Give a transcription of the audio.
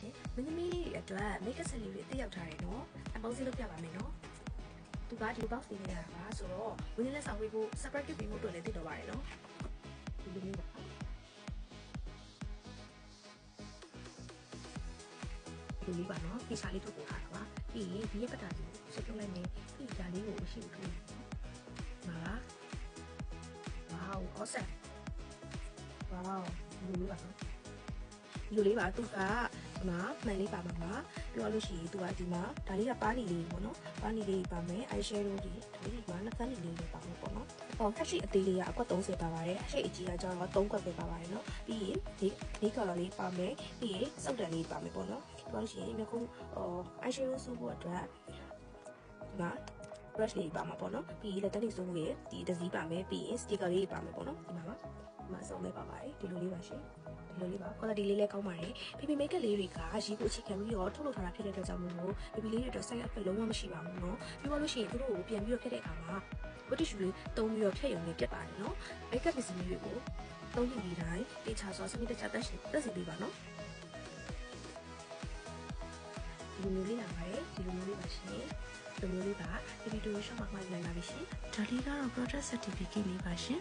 ရှင်မင်းသမီးလေးတွေအတွက် make up set လေးတွေအသိရောက်ထားတယ်နော်အပေါင်းစီလုပ်ပြပါမယ်နော်သူကဒီ box လေးနဲ့ရတာပါဆိုတော့ဝင်းလက်ဆောင်ပေးဖို့ separate ပေးဖို့အတွက်လည်းသိတော့ပါတယ်နော်ဒီလိုမျိုးပါဒီလေးပါနော်ဒီစာလေးထုတ်ပို့ထားတာပါပြီးရင်ဒီရဲ့ပတ်တာလေးကိုဆက်ထုတ်လိုက်မယ်ပြီးဒါလေးကိုရှိဦးထုတ်မှာပါဝေါ awesome ဝေါဒီလိုလေးပါနော်ဒီလိုလေးပါသူက ဒီမှာမှန်လေးပါမှာပါပြောလို့ရှိရင်သူကဒီမှာဒါလေးကပါနီလေးပေါ့နော်ပါနီလေးပါမယ် eye shadow ဒီဒါလေးကနှကန်းလေးလေးပါမယ်ပေါ့နော်ဟောခက်ရှိအသေးလေးကအကွက်30ပါပါတယ်အရှိအကြီးကကျတော့3ကွက်ပဲပါပါတယ်နော်ပြီးရင်ဒီဒီ color လေးပါမယ်ပြီးရင်စုပ်တန်လေးပါမယ်ပေါ့နော်ပြောလို့ရှိရင်မျိုးခုဟော eye shadow စုဖို့အတွက်ဒီမှာ brush လေးပါမှာပေါ့နော်ပြီးရင်လက်တက်လေးစုဖို့ရဒီတစ်စီးပါမယ်ပြီးရင် sticker လေးပါမယ်ပေါ့နော်ဒီမှာပါဒီမှာစုံလေးပါပါတယ်ဒီလိုလေးပါရှင်ဒီလိုလေးပါ quality လေးလည်းကောင်းပါတယ်ဖေဖေ make up လေးတွေကရေကိုအခြေခံပြီးတော့ထုတ်လုပ်ထားတာဖြစ်တဲ့အတွက်ကြောင့်မို့လို့ဖေဖေလေးတွေအတွက် side effect လုံးဝမရှိပါဘူးเนาะပြောလို့ရှိရင်သူတို့ကိုပြန်ပြီးတော့ခက်တဲ့အခါမှာ ဝတ်တ िश ူလေးတုံးပြီးတော့ဖြတ်ရုံနဲ့ပြတ်ပါတယ်เนาะ make up ပစ္စည်းတွေကိုသုံးကြည့်ပြီးတိုင်းတေချာစွာစနစ်တကျတက်ရှင်တက်စီပေးပါเนาะဒီလိုမျိုးလေးလာပါတယ်ဒီလိုမျိုးလေးပါရှင်ဒီ လိုမျိုးလေးပါဒီဗီဒီယိုရှော့မှာမှတ်လိုက်ပါပြီရှင်ဒါလေးကတော့ product certificate လေးပါရှင်